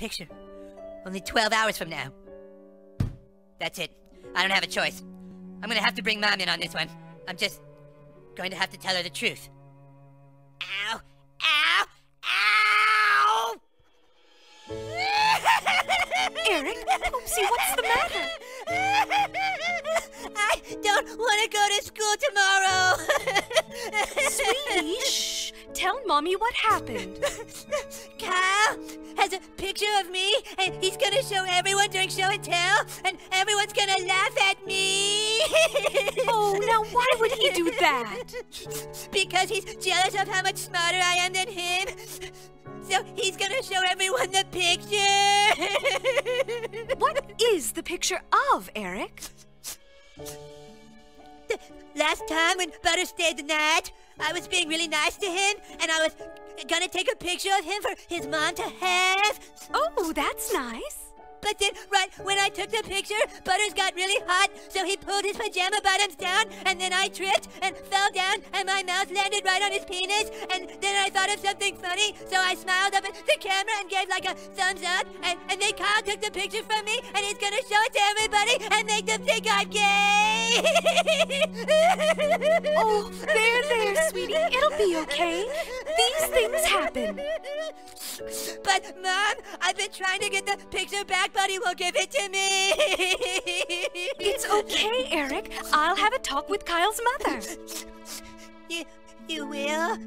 picture. Only 12 hours from now. That's it. I don't have a choice. I'm gonna have to bring Mom in on this one. I'm just going to have to tell her the truth. Ow! Ow! Ow! Eric, Oopsie, what's the matter? I don't want to go to school tomorrow. Sweetie, shh. Tell Mommy what happened. Has a picture of me, and he's gonna show everyone during show and tell, and everyone's gonna laugh at me. Oh, now why would he do that? because he's jealous of how much smarter I am than him. So he's gonna show everyone the picture. What is the picture of, Eric? The last time when Butters stayed the night, I was being really nice to him, and I was gonna take a picture of him for his mom to have. Oh, that's nice. But then, right when I took the picture, Butters got really hot, so he pulled his pajama bottoms down, and then I tripped and fell down, and my mouth landed right on his penis, and then I thought of something funny, so I smiled up at the camera and gave like a thumbs up, and, and then Kyle took the picture from me, and he's gonna show it to everybody and make them think I'm gay! Oh, there, there, sweetie. It'll be okay. These things happen. But, Mom, I've been trying to get the picture back, but he won't give it to me. It's okay, Eric. I'll have a talk with Kyle's mother. You, you will?